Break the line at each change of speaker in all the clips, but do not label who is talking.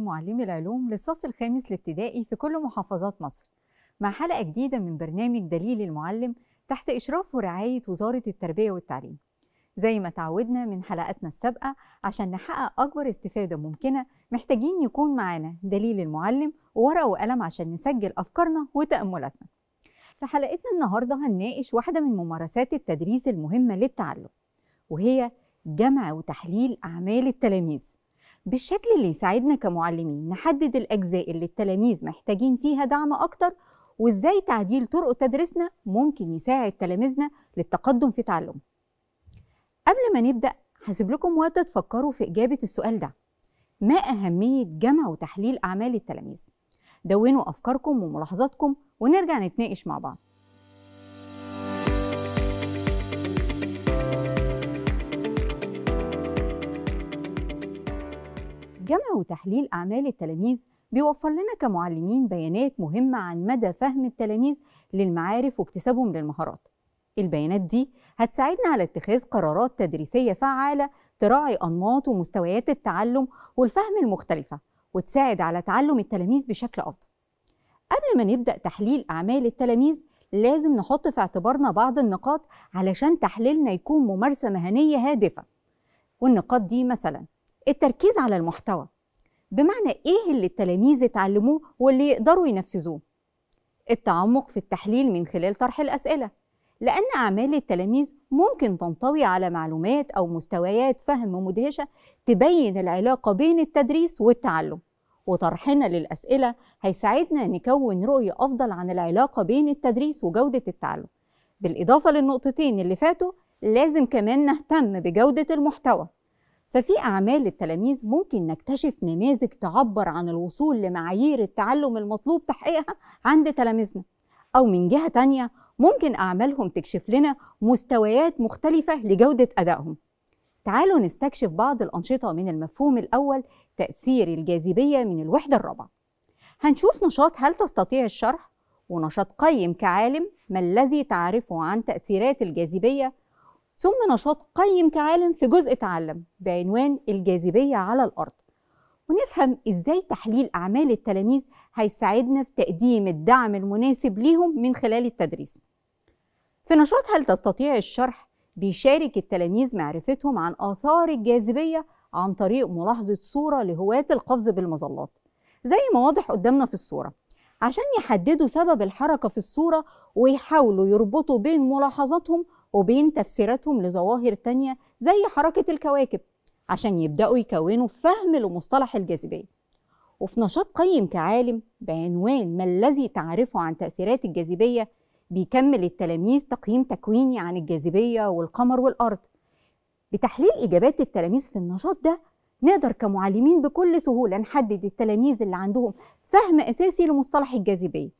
معلمي العلوم للصف الخامس الابتدائي في كل محافظات مصر. مع حلقة جديدة من برنامج دليل المعلم تحت إشراف ورعاية وزارة التربية والتعليم. زي ما تعودنا من حلقاتنا السابقة عشان نحقق أكبر استفادة ممكنة محتاجين يكون معانا دليل المعلم وورقة وقلم عشان نسجل أفكارنا وتأملاتنا. في حلقتنا النهاردة هنناقش واحدة من ممارسات التدريس المهمة للتعلم وهي جمع وتحليل أعمال التلاميذ. بالشكل اللي يساعدنا كمعلمين نحدد الأجزاء اللي التلاميذ محتاجين فيها دعم أكتر وإزاي تعديل طرق تدريسنا ممكن يساعد تلاميذنا للتقدم في تعلمهم قبل ما نبدأ هسيب لكم وقت تفكروا في إجابة السؤال ده. ما أهمية جمع وتحليل أعمال التلاميذ؟ دونوا أفكاركم وملاحظاتكم ونرجع نتناقش مع بعض. جمع وتحليل أعمال التلاميذ بيوفر لنا كمعلمين بيانات مهمة عن مدى فهم التلاميذ للمعارف واكتسابهم للمهارات. البيانات دي هتساعدنا على اتخاذ قرارات تدريسية فعالة تراعي أنماط ومستويات التعلم والفهم المختلفة وتساعد على تعلم التلاميذ بشكل أفضل. قبل ما نبدأ تحليل أعمال التلاميذ لازم نحط في اعتبارنا بعض النقاط علشان تحليلنا يكون ممارسة مهنية هادفة. والنقاط دي مثلا التركيز على المحتوى. بمعنى إيه اللي التلاميذ اتعلموه واللي يقدروا ينفذوه؟ التعمق في التحليل من خلال طرح الأسئلة. لأن أعمال التلاميذ ممكن تنطوي على معلومات أو مستويات فهم مدهشة تبين العلاقة بين التدريس والتعلم. وطرحنا للأسئلة هيساعدنا نكون رؤية أفضل عن العلاقة بين التدريس وجودة التعلم. بالإضافة للنقطتين اللي فاتوا لازم كمان نهتم بجودة المحتوى. ففي أعمال التلاميذ ممكن نكتشف نماذج تعبر عن الوصول لمعايير التعلم المطلوب تحقيقها عند تلاميذنا. أو من جهة تانية ممكن أعمالهم تكشف لنا مستويات مختلفة لجودة أدائهم. تعالوا نستكشف بعض الأنشطة من المفهوم الأول تأثير الجاذبية من الوحدة الرابعة. هنشوف نشاط هل تستطيع الشرح ونشاط قيم كعالم ما الذي تعرفه عن تأثيرات الجاذبية ثم نشاط قيم كعالم في جزء تعلم بعنوان الجاذبية على الأرض. ونفهم إزاي تحليل أعمال التلاميذ هيساعدنا في تقديم الدعم المناسب ليهم من خلال التدريس. في نشاط هل تستطيع الشرح بيشارك التلاميذ معرفتهم عن آثار الجاذبية عن طريق ملاحظة صورة لهواة القفز بالمظلات؟ زي ما واضح قدامنا في الصورة. عشان يحددوا سبب الحركة في الصورة ويحاولوا يربطوا بين ملاحظاتهم وبين تفسيراتهم لظواهر تانية زي حركة الكواكب عشان يبدأوا يكونوا فهم لمصطلح الجاذبية. وفي نشاط قيم كعالم بعنوان ما الذي تعرفه عن تأثيرات الجاذبية بيكمل التلاميذ تقييم تكويني عن الجاذبية والقمر والأرض. بتحليل إجابات التلاميذ في النشاط ده نقدر كمعلمين بكل سهولة نحدد التلاميذ اللي عندهم فهم أساسي لمصطلح الجاذبية.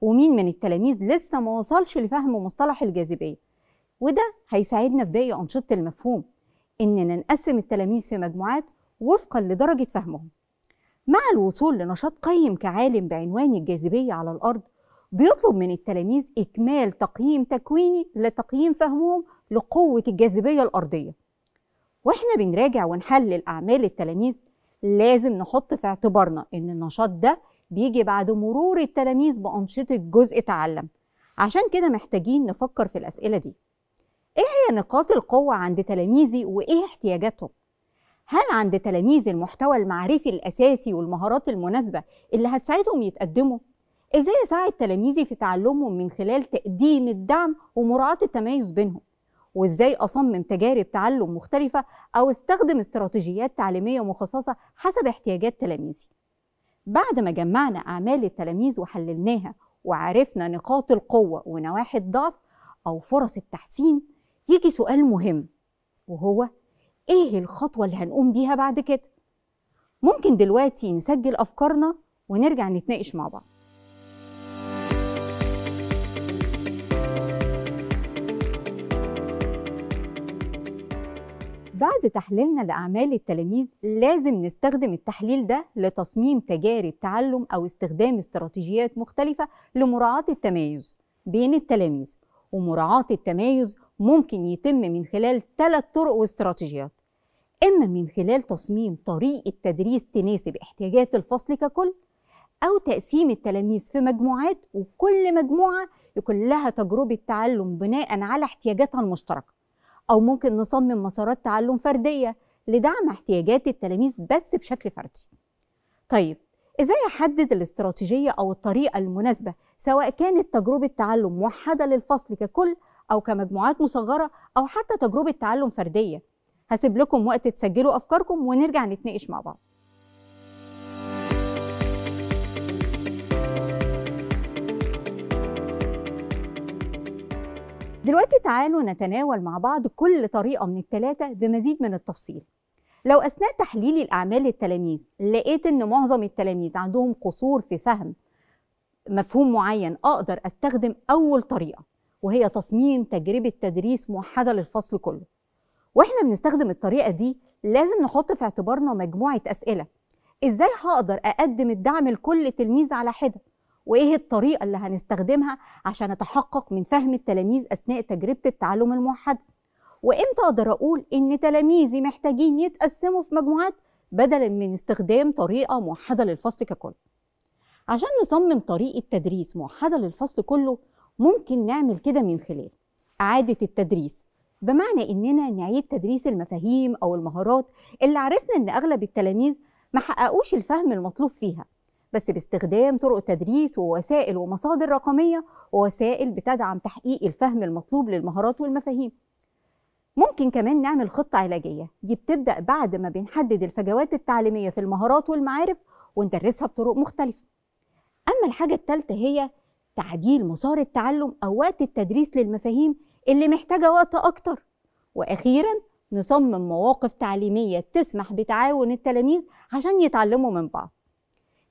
ومين من التلاميذ لسه ما وصلش لفهم مصطلح الجاذبية؟ وده هيساعدنا في باقي أنشطة المفهوم إننا نقسم التلاميذ في مجموعات وفقا لدرجة فهمهم. مع الوصول لنشاط قيم كعالم بعنوان الجاذبية على الأرض بيطلب من التلاميذ إكمال تقييم تكويني لتقييم فهمهم لقوة الجاذبية الأرضية. وإحنا بنراجع ونحلل أعمال التلاميذ لازم نحط في اعتبارنا إن النشاط ده بيجي بعد مرور التلاميذ بأنشطة جزء تعلم. عشان كده محتاجين نفكر في الأسئلة دي. إيه هي نقاط القوة عند تلاميذي وإيه احتياجاتهم؟ هل عند تلاميذ المحتوى المعرفي الأساسي والمهارات المناسبة اللي هتساعدهم يتقدموا؟ إزاي أساعد تلاميذي في تعلمهم من خلال تقديم الدعم ومراعاة التميز بينهم وإزاي أصمم تجارب تعلم مختلفة أو أستخدم استراتيجيات تعليمية مخصصة حسب احتياجات تلاميذي بعد ما جمعنا أعمال التلاميذ وحللناها وعرفنا نقاط القوة ونواحي الضعف أو فرص التحسين يجي سؤال مهم وهو إيه الخطوة اللي هنقوم بيها بعد كده؟ ممكن دلوقتي نسجل أفكارنا ونرجع نتناقش مع بعض. بعد تحليلنا لأعمال التلاميذ لازم نستخدم التحليل ده لتصميم تجارب تعلم أو استخدام استراتيجيات مختلفة لمراعاة التمايز بين التلاميذ ومراعاة التمايز ممكن يتم من خلال ثلاث طرق واستراتيجيات. إما من خلال تصميم طريقة تدريس تناسب احتياجات الفصل ككل أو تقسيم التلاميذ في مجموعات وكل مجموعة يكون لها تجربة تعلم بناء على احتياجاتها المشتركة. أو ممكن نصمم مسارات تعلم فردية لدعم احتياجات التلاميذ بس بشكل فردي. طيب إزاي أحدد الاستراتيجية أو الطريقة المناسبة سواء كانت تجربة تعلم موحدة للفصل ككل أو كمجموعات مصغرة أو حتى تجربة تعلم فردية. هسيب لكم وقت تسجلوا أفكاركم ونرجع نتناقش مع بعض. دلوقتي تعالوا نتناول مع بعض كل طريقة من الثلاثه بمزيد من التفصيل. لو أثناء تحليلي الأعمال للتلاميذ لقيت إن معظم التلاميذ عندهم قصور في فهم مفهوم معين أقدر أستخدم أول طريقة وهي تصميم تجربة تدريس موحدة للفصل كله. وإحنا بنستخدم الطريقة دي لازم نحط في اعتبارنا مجموعة أسئلة. إزاي هقدر أقدم الدعم لكل تلميذ على حدة؟ وإيه الطريقة اللي هنستخدمها عشان أتحقق من فهم التلاميذ أثناء تجربة التعلم الموحدة وإمتى أقدر أقول إن تلاميذي محتاجين يتقسموا في مجموعات بدلا من استخدام طريقة موحدة للفصل ككل؟ عشان نصمم طريقة تدريس موحدة للفصل كله ممكن نعمل كده من خلال إعادة التدريس. بمعنى إننا نعيد تدريس المفاهيم أو المهارات اللي عرفنا إن أغلب التلاميذ ما حققوش الفهم المطلوب فيها بس باستخدام طرق تدريس ووسائل ومصادر رقمية ووسائل بتدعم تحقيق الفهم المطلوب للمهارات والمفاهيم. ممكن كمان نعمل خطة علاجية دي بتبدأ بعد ما بنحدد الفجوات التعليمية في المهارات والمعارف وندرسها بطرق مختلفة. أما الحاجة الثالثة هي تعديل مسار التعلم أو وقت التدريس للمفاهيم اللي محتاجة وقت أكتر. وأخيرا نصمم مواقف تعليمية تسمح بتعاون التلاميذ عشان يتعلموا من بعض.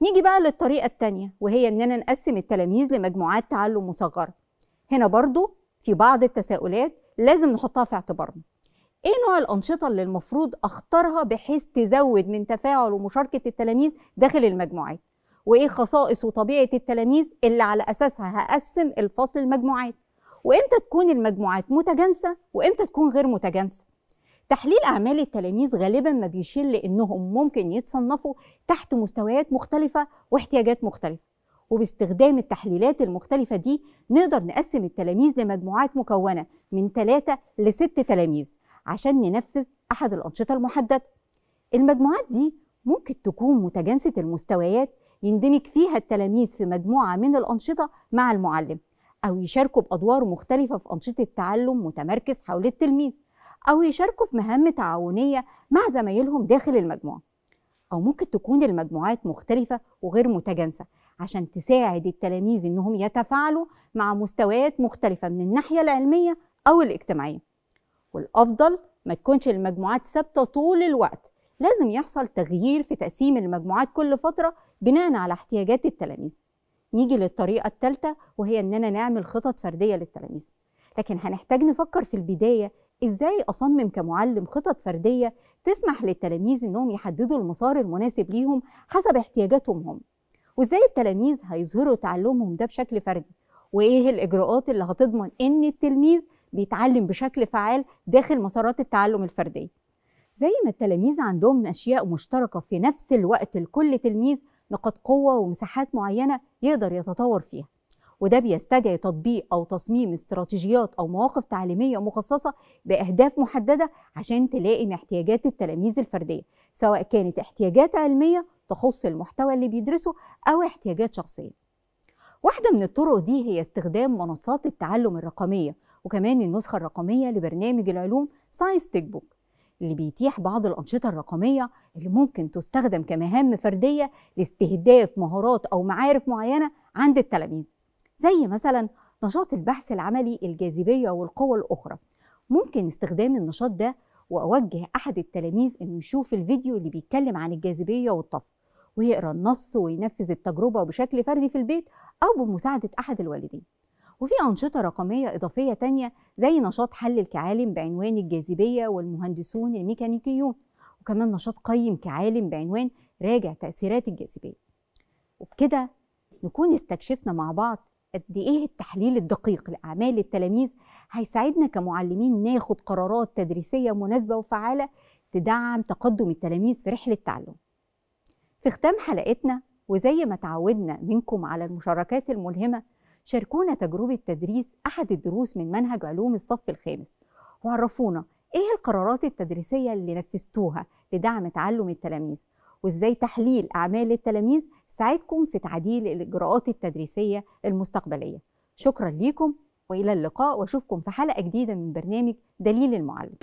نيجي بقى للطريقة التانية وهي إننا نقسم التلاميذ لمجموعات تعلم مصغرة. هنا برضو في بعض التساؤلات لازم نحطها في اعتبارنا. إيه نوع الأنشطة اللي المفروض أختارها بحيث تزود من تفاعل ومشاركة التلاميذ داخل المجموعات؟ وإيه خصائص وطبيعة التلاميذ اللي على أساسها هقسم الفصل المجموعات. وإمتى تكون المجموعات متجانسة وإمتى تكون غير متجانسة؟ تحليل أعمال التلاميذ غالبا ما بيشير لأنهم ممكن يتصنفوا تحت مستويات مختلفة واحتياجات مختلفة. وباستخدام التحليلات المختلفة دي نقدر نقسم التلاميذ لمجموعات مكونة من ثلاثة لست تلاميذ عشان ننفذ أحد الأنشطة المحددة. المجموعات دي ممكن تكون متجانسة المستويات يندمج فيها التلاميذ في مجموعة من الأنشطة مع المعلم أو يشاركوا بأدوار مختلفة في أنشطة تعلم متمركز حول التلميذ أو يشاركوا في مهام تعاونية مع زمايلهم داخل المجموعة. أو ممكن تكون المجموعات مختلفة وغير متجانسة عشان تساعد التلاميذ إنهم يتفاعلوا مع مستويات مختلفة من الناحية العلمية أو الاجتماعية. والأفضل ما تكونش المجموعات ثابتة طول الوقت لازم يحصل تغيير في تقسيم المجموعات كل فترة بناء على احتياجات التلاميذ. نيجي للطريقة الثالثة وهي إننا نعمل خطط فردية للتلاميذ. لكن هنحتاج نفكر في البداية إزاي أصمم كمعلم خطط فردية تسمح للتلاميذ إنهم يحددوا المسار المناسب ليهم حسب احتياجاتهم هم. وإزاي التلاميذ هيظهروا تعلمهم ده بشكل فردي؟ وإيه الإجراءات اللي هتضمن إن التلميذ بيتعلم بشكل فعال داخل مسارات التعلم الفردية زي ما التلاميذ عندهم أشياء مشتركة في نفس الوقت لكل تلميذ نقاط قوة ومساحات معينة يقدر يتطور فيها. وده بيستدعي تطبيق أو تصميم استراتيجيات أو مواقف تعليمية مخصصة بأهداف محددة عشان تلائم احتياجات التلاميذ الفردية سواء كانت احتياجات علمية تخص المحتوى اللي بيدرسه أو احتياجات شخصية. واحدة من الطرق دي هي استخدام منصات التعلم الرقمية وكمان النسخة الرقمية لبرنامج العلوم Science Techbook اللي بيتيح بعض الأنشطة الرقمية اللي ممكن تستخدم كمهام فردية لاستهداف مهارات أو معارف معينة عند التلاميذ زي مثلا نشاط البحث العملي الجاذبية والقوى الأخرى. ممكن استخدام النشاط ده وأوجه أحد التلاميذ إنه يشوف الفيديو اللي بيتكلم عن الجاذبية والطفو ويقرأ النص وينفذ التجربة بشكل فردي في البيت أو بمساعدة أحد الوالدين. وفي أنشطة رقمية إضافية تانية زي نشاط حل الكعالم بعنوان الجاذبية والمهندسون الميكانيكيون وكمان نشاط قيم كعالم بعنوان راجع تأثيرات الجاذبية. وبكده نكون استكشفنا مع بعض قد إيه التحليل الدقيق لأعمال التلاميذ هيساعدنا كمعلمين ناخد قرارات تدريسية مناسبة وفعالة تدعم تقدم التلاميذ في رحلة تعلم في ختام حلقتنا وزي ما تعودنا منكم على المشاركات الملهمة شاركونا تجربة تدريس أحد الدروس من منهج علوم الصف الخامس. وعرفونا إيه القرارات التدريسية اللي نفذتوها لدعم تعلم التلاميذ وإزاي تحليل أعمال التلاميذ ساعدكم في تعديل الإجراءات التدريسية المستقبلية. شكرا ليكم وإلى اللقاء وأشوفكم في حلقة جديدة من برنامج دليل المعلم.